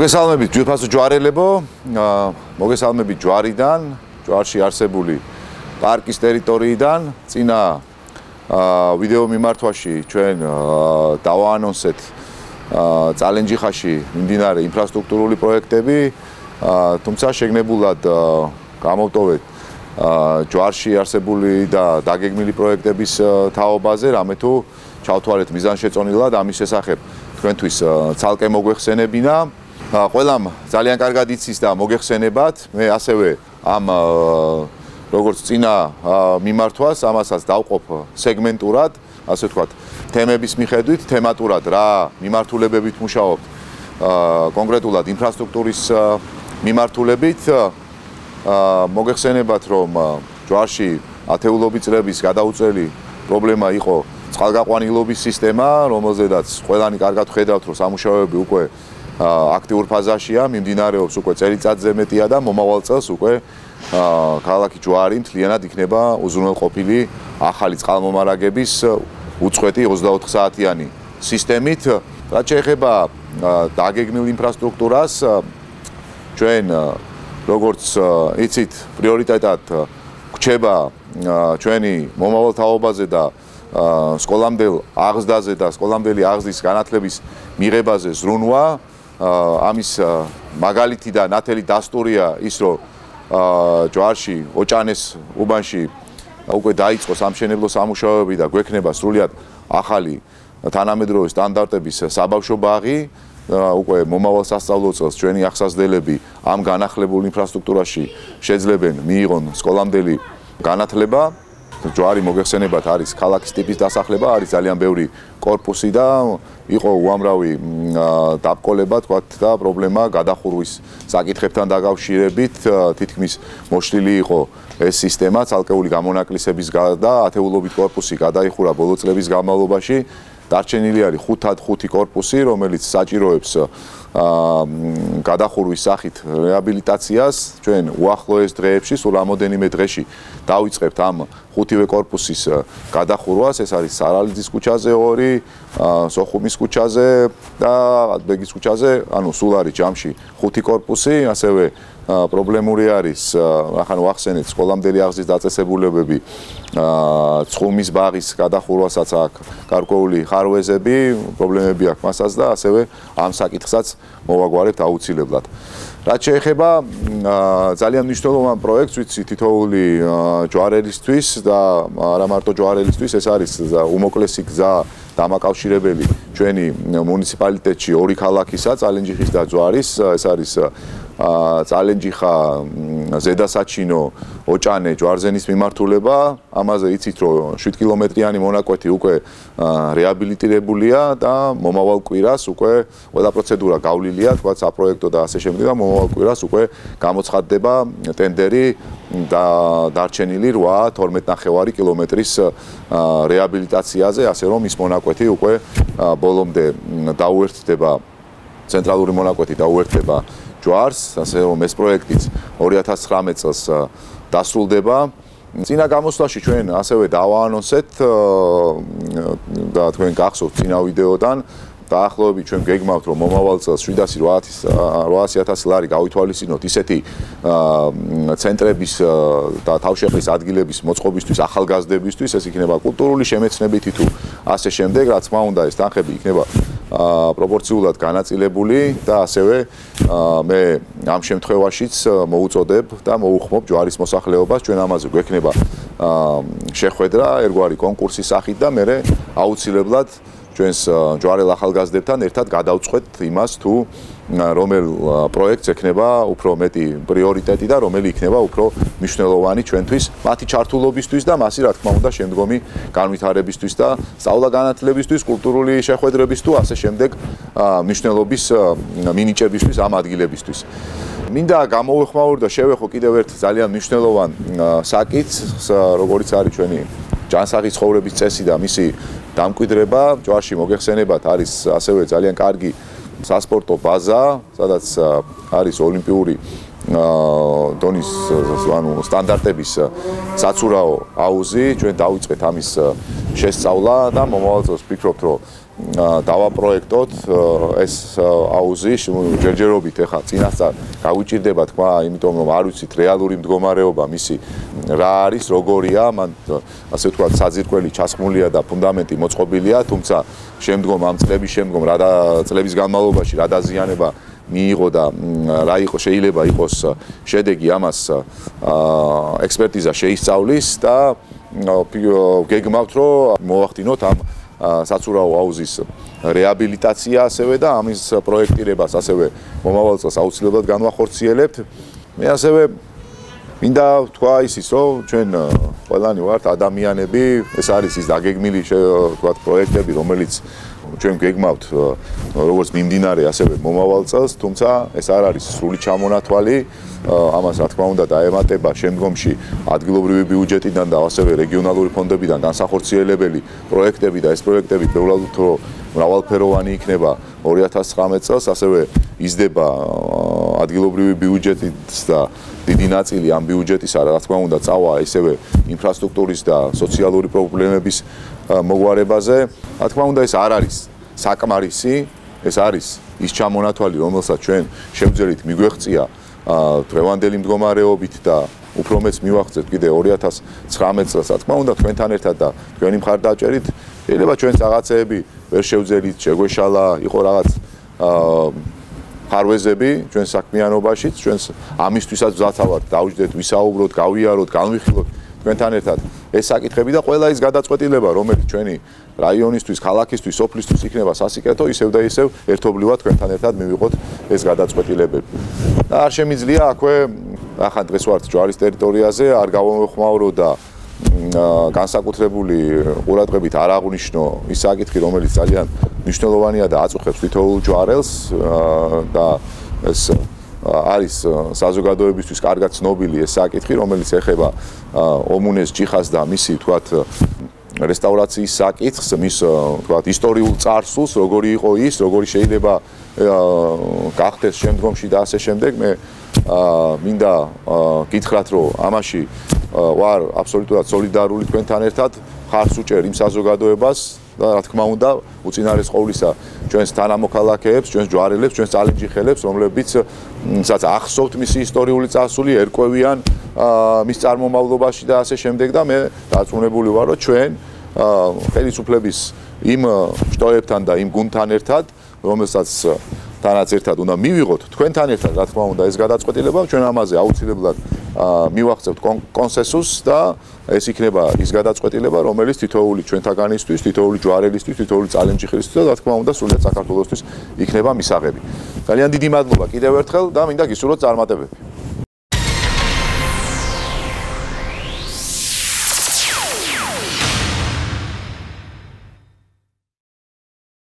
მოგესალმებით ჯვირფასო ჯვარელებო. მოგესალმებით ჯვარიდან ჯვარში არსებული პარკის ტერიტორიიდან. წინა ვიდეო მიმართვაში ჩვენ დავაანონსეთ წალენჯიხაში მიმდინარე ინფრასტრუქტურული პროექტები. თუმცა შეგნებულად გამოვტოვეთ ჯვარში არსებული და დაგეგმილი პროექტების თაობაზე რამე თუ ჩავთვალეთ მიზანშეწონილად ამის შესახებ თქვენთვის ცალკე მოგვეხსენებინა ყველამ ძალიან კარგად იცის და მოგეხსენებათ. მე ასევე ამ როგორც წინა მიმართვას ამასაც დავყოფ სეგმენტურად, ასე ვთქვათ, თემების მიხედვით, თემატურად რა მიმართულებებით მუშაობთ. კონკრეტულად ინფრასტრუქტურის მიმართულებით მოგეხსენებათ, რომ ჯვარში ათეულობით წლების გადაუწელი პრობლემა იყო წყალგაყვანილობის სისტემა, რომელზედაც ყველანი კარგად ხედავთ, რომ სამუშაოები უკვე აქტიურ ფაზაშია, მიმდინარეობს უკვე წელიწადზე მეტია და მომავალ წელს უკვე ქალაქი ჯვარი მთლიანად იქნება უზრუნველყოფილი ახალი წყალმომარაგების უწყვეტი 24 საათიანი სისტემით. რაც შეეხება დაგეგმილ ინფრასტრუქტურას, ჩვენ როგორც იცით, პრიორიტეტად გვჩება ჩვენი მომავალ თაობაზე და სკოლამდელ აღზრდაზე და სკოლამდელი აღზრდის განათლების მიღებაზე ზრუნვა. ამის მაგალითი და ნათელი დასტურია ის რომ ჯვარში ოჭანეს უბანში უკვე დაიწყო სამშენებლო სამუშაოები და გვექნება სრულიად ახალი თანამედროვე სტანდარტების საბავშვო ბაღი უკვე მომავალ სასწავლო წელს ჩვენი ახსასდელები ამ განახლებულ ინფრასტრუქტურაში შეძლებენ მიიღონ სკოლამდელი განათლება ჯვარი მოგეხსენებათ არის ქალაქის ტიპის დასახლება, არის ძალიან ბევრი корпуსი და იყო უამრავი დაბკოლება, თქვათ და პრობლემა გადახურვის საკითხებთან დაკავშირებით თითქმის მოშლილი იყო ეს სისტემა ცალკეული გამონაკლისების გარდა ათეულობით корпуსი გადაიხურა ბოლო წლების განმავლობაში დარჩენილი არის 5-5 корпуსი, რომელიც საჭიროებს აა გადახურვის სახით რეაბილიტაციას. ჩვენ უახლოეს დღეებში, სულ ამოდენიმე დღეში დავიწყებთ ამ ხუთივე корпуსის э, გადახურვას, ეს არის სარალიძის ქუჩაზე 2, э, სოხუმის ქუჩაზე და ადბეგის ქუჩაზე, ანუ სულ არის ჯამში ხუთი корпуსი, ასევე э, პრობლემური არის, ახან ვახსენეთ, სკოლამდელი აღზის დაწესებულებები, ცხუმის ბაღის გადახურვასაც აქვს გარკვეული ხარვეზები, პრობლემები აქვს მასაც და ასევე ამ საკითხსაც მოვაგვარებთ აუცილებლად. რაც შეეხება ძალიან მნიშვნელოვან პროექტს ვიცი თითოეული ჯვარელისთვის და არა მარტო ჯვარელისთვის ეს არის უმოკლესი გზა დამაკავშირებელი ჩვენი მუნიციპალიტეტში ორი ქალაქისა წალენჯიხის და ჯვარის ეს არის წალენჯიხა ზედასაჩინო ოჭანე ჯვარზენის მიმართულება ამაზე იცით რომ 7 კილომეტრიანი მონაკვეთი უკვე რეაბილიტირებულია და მომავალ კვირას უკვე ყველა პროცედურა გავლილია თქვა საპროექტო და ასე შემდეგ და მომავალ კვირას უკვე გამოცხადდება ტენდერი დარჩენილი 8 12.5 კილომეტრის რეაბილიტაციაზე ასე რომ ის მონაკვეთი უკვე ბოლომდე დაუერთდება ცენტრალური მონაკვეთი დაუერთდება ჯვარს, ასე რომ ეს პროექტიც 2019 წელს დასრულდება. წინა გამოსვლაში ჩვენ ასევე დავაანონსეთ და თქვენ გახსოვთ წინა ვიდეოდან დაახლოებით ჩვენ გეგმავთ რომ მომავალ წელს 700-800 ლარი გავითვალისწინოთ ისეთი ცენტრების და თავშეყრის ადგილების მოწყობისთვის ახალგაზრდებისთვის ეს იქნება კულტურული შემეცნებითი თუ ასე შემდეგ რაც თქმა უნდა ეს თანხები იქნება პროპორციულად განაწილებული და ასევე მე ამ შემთხვევაშიც მოუწოდებ და მოუხმობ ჯვარის მოსახლეობას ჩვენ ამაზე გვექნება შეხვედრა ერთგვარი კონკურსის სახით და მე აუცილებლად ჩვენს ჯვარელ ახალგაზრდებთან ერთად გადავწყვეტ იმას თუ რომელ პროექტს ექნება უფრო მეტი პრიორიტეტი და რომელი იქნება უფრო მნიშვნელოვანი ჩვენთვის მათი ჩართულობისთვის და მასი რა თქმა უნდა შემდგომი განვითარებისთვის და სწავლა-განათლებისთვის, კულტურული შეხვედრების თუ ასე შემდეგ მნიშვნელობის მინიჭებისთვის ამ ადგილებისთვის. მინდა გამოვეხმაურო და შევეხო კიდევ ერთ ძალიან მნიშვნელოვან საკითხს, როგორც არის ჩვენი ჯანსაღი ცხოვრების წესი და მისი დამკვიდრება ჯვარში მოგეხსენებათ არის ასევე ძალიან კარგი სასპორტო ბაზა, სადაც არის ოლიმპიური დონის ანუ სტანდარტების საცურაო აუზი, ჩვენ დავიწყეთ ამის შესწავლა და მომავალ წელს ვფიქრობთ, რომ დავაპროექტოთ ეს აუზი ჯერჯერობით ეხა წინასწარ გავიჭirdება თქვა, იმიტომ რომ არ ვიცით რეალური მდგომარეობა მისი რა არის, როგორია, მან ასე ვთქვათ, საძირკველი ჩასხმულია და ფუნდამენტი მოწყობილია, თუმცა შემდგომ ამ წლების შემდგომ რა წლების განმავლობაში რა დაზიანება მიიღო და რა იყო შეიძლება იყოს შედეგი ამას ექსპერტიზა შეისწავლის და გეგმავთ რომ მოახდინოთ ამ საცურაო აუზის რეაბილიტაცია ასევე და ამის პროექტირებას ასევე მომავალ წელს აუცილებლად განვახორციელებთ. მე ასევე მინდა თქვა ისიც რომ ჩვენ ყველანი ვართ ადამიანები, ეს არის ის დაგეგმილი თქვა პროექტები, რომელიც ჩვენ გეგმავთ როგორც მიმდინარე ასევე მომავალ წელს, თუმცა ეს არ არის სრული ჩამონათვალი. ამას რა თქმა უნდა დაემატება შემდგომში ადგილობრივი ბიუჯეტიდან და ასევე რეგიონალური ფონდებიდან განსახორციელებელი პროექტები და ეს პროექტები ბევრად უფრო მრავალფეროვანი იქნება 2019 წელს, ასევე იზრდება ადგილობრივი ბიუჯეტის და დიდი ნაწილი ამ ბიუჯეტისა რა თქმა უნდა წავა ისევე ინფრასტრუქტურის და სოციალური პრობლემების მოგვარებაზე. რა თქმა უნდა ეს არ არის საკმარისი, ეს არის ის ჩამონათვალი, რომელსაც ჩვენ შევძელით მიგვეღწია დღევანდელი მდგომარეობით და უფრო მეც მივახცეთ კიდე 2019 წელს, რა თქმა უნდა, თქვენთან ერთად და თქვენი მხარდაჭერით, შეიძლება ჩვენ რაღაცეები ვერ შევძელით, შეგვეშალა, იყო რაღაც ფარვეზები ჩვენ საქმიანობაშიც, ჩვენ ამისთვისაც ვზათავართ, დავждეთ, ვისაუბროთ, გავიაროთ, განვიხილოთ თქვენთან ერთად ეს საკითხები და ყველა ის გადაწყვეტილება, რომელიც ჩვენი რაიონისთვის, ქალაქისთვის, სოფლისთვის იქნება სასიკეთო, ისევ და ისევ ერთობლივად თქვენთან ერთად მივიღოთ ეს გადაწყვეტილებები. და არ შემიძლია აქვე ახლა დღეს ვართ ჯვარის ტერიტორიაზე, არ გავამოხმავრო და განსაკუთრებული ყურადღებით არ აღნიშნო ის საკითხი, რომელიც ძალიან მნიშვნელოვანია და აწუხებს თითოეულ ჯვარელს და ეს არის საზოგადოებისთვის კარგად ცნობილი ეს საკითხი, რომელიც ეხება ომუნეს ჯიხას და მისი თქვათ რესტავრაციის საკითხს, მის თქვათ ისტორიულ წარსულს, როგორი იყო ის, როგორი შეიძლება გახდეს შემდგომში და ასე შემდეგ. მე მინდა გითხრათ, რომ ამაში ვარ აბსოლუტურად სოლიდარული თქვენთან ერთად, ხარს უჭერ იმ საზოგადოებას, და რა თქმა უნდა, უწინარეს ყოვლისა ჩვენს თანამოქალაქეებს, ჩვენს ჯვარელებს, ჩვენს ძალინჯიხელებს, რომლებიც საც ახსოვთ მისი ისტორიული წარსული, ერკვევიან მის წარმომავლობაში და ასე შემდეგ და მე დარწმუნებული ვარ, რომ ჩვენ ხელისუფლების იმ შტოებთან და იმ გუნდთან ერთად, რომელსაც თანაც ერთად უნდა მივიღოთ თქვენთან ერთად, რა თქმა უნდა, ეს გადაწყვეტილება ჩვენ ამაზე აუცილებლად მივახცევთ კონსენსუსს და ეს იქნება ის გადაწყვეტილება, რომელიც თითოეული ჩვენთაგანისთვის, თითოეული ჯვარელისთვის, თითოეული წალენჯიხელისთვის და რა თქმა უნდა, სრულიად საქართველოსთვის იქნება მისაღები. ძალიან დიდი მადლობა კიდევ ერთხელ და მინდა გისურვოთ წარმატებები.